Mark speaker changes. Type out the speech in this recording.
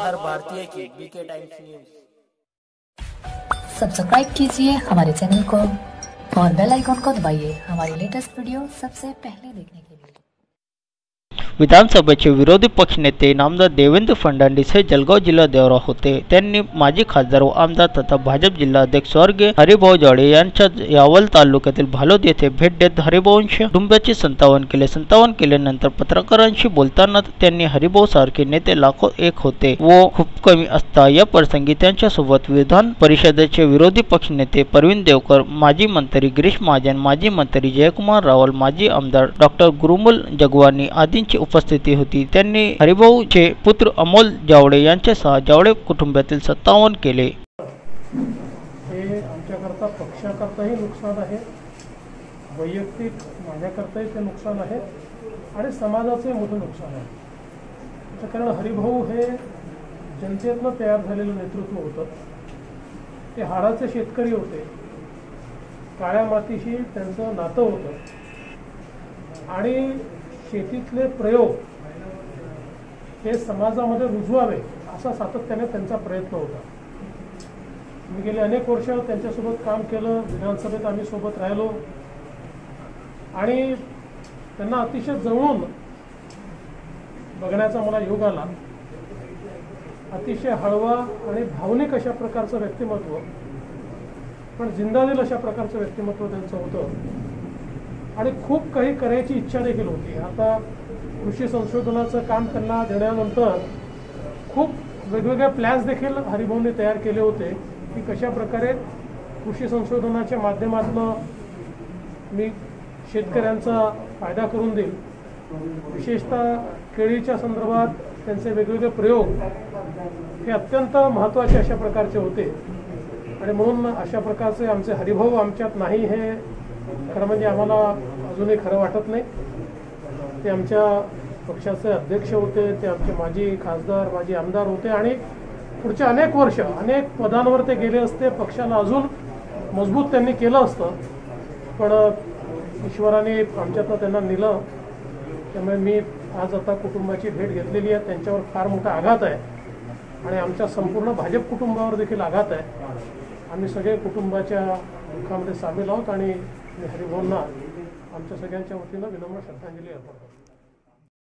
Speaker 1: भारतीय की BK times news
Speaker 2: subscribe कीजिए हमारे चैनल को और बेल आइकॉन को दबाइए। हमारी लेटेस्ट वीडियो सबसे पहले देखने
Speaker 3: विधानसभेचे विरोधी पक्षनेते नामदार देवेंद्र फडणवीस हे जळगाव जिल्हा दौरा होते. त्यांनी माजी खासदार व आमदार तथा भाजप जिल्हाध्यक्ष स्वर्गीय हरिभाऊ जाडे यांच्या यावल तालुक्यातील भालोद येथे भेट देत हरिभाऊंच्या कुटुंबाचे संतावन केले. संतावन केल्यानंतर पत्रकारांशी बोलताना त्यांनी हरिभाऊ सारखे नेते लाखो एक होते व खूप कमी असता. या प्रसंगी त्यांच्यासोबत विधान परिषदेचे विरोधी पक्षनेते प्रवीण देवकर माजी मंत्री गिरीश महाजन माजी मंत्री जयकुमार रावल माजी आमदार डॉक्टर गुरुमल जगवानी आदींची उपस्थिती होती. त्यांनी हरिभाऊचे पुत्र अमोल जावडे यांच्यासह जावडे कुटुंबातील सत्तावन्न केले.
Speaker 4: हे आमच्याकरता पक्षाकरताही नुकसान आहे. वैयक्तिक माझ्याकरताही ते नुकसान आहे आणि समाजाचंही मोठं नुकसान आहे. कारण हरिभाऊ हे जनतेतनं तयार झालेलं नेतृत्व होतं. ते हाडाचे शेतकरी होते. काळ्या मातीशी त्यांचं नातं होतं. आणि शेतीतले प्रयोग हे समाजामध्ये रुजवावे असा सातत्याने त्यांचा प्रयत्न होता. मी गेले अनेक वर्ष त्यांच्यासोबत काम केलं विधानसभेत आम्ही सोबत राहिलो. आणि त्यांना अतिशय जवळून बघण्याचा मला योग आला. अतिशय हळवा आणि भावनिक अशा प्रकारचं व्यक्तिमत्व पण जिंदादिल अशा प्रकारचं व्यक्तिमत्व त्यांचं होतं. आणि खूप काही करायची इच्छा देखील होती. आता कृषी संशोधनाचं काम त्यांना देण्यानंतर खूप वेगवेगळ्या प्लॅन्स देखील हरिभाऊंनी तयार केले होते की कशा प्रकारे कृषी संशोधनाच्या माध्यमातून मी शेतकऱ्यांचा फायदा करून देईल. विशेषतः केळीच्या संदर्भात त्यांचे वेगवेगळे प्रयोग हे अत्यंत महत्त्वाचे अशा प्रकारचे होते. आणि म्हणून अशा प्रकारचे आमचे हरिभाऊ आमच्यात नाही हे खरं म्हणजे आम्हाला अजूनही खरं वाटत नाही. ते आमच्या पक्षाचे अध्यक्ष होते ते आमचे माजी खासदार माजी आमदार होते आणि पुढच्या अनेक वर्ष अनेक पदांवर ते गेले असते. पक्षाला अजून मजबूत त्यांनी केलं असतं. पण ईश्वराने आमच्यातनं त्यांना नेलं. त्यामुळे मी आज आता कुटुंबाची भेट घेतलेली आहे. त्यांच्यावर फार मोठा आघात आहे. आणि आमच्या संपूर्ण भाजप कुटुंबावर देखील आघात आहे. आम्ही सगळे कुटुंबाच्या दुःखामध्ये सामील आहोत आणि मी हरिभाऊंना आमच्या सगळ्यांच्या वतीनं विनम्र श्रद्धांजली अर्पण करतो.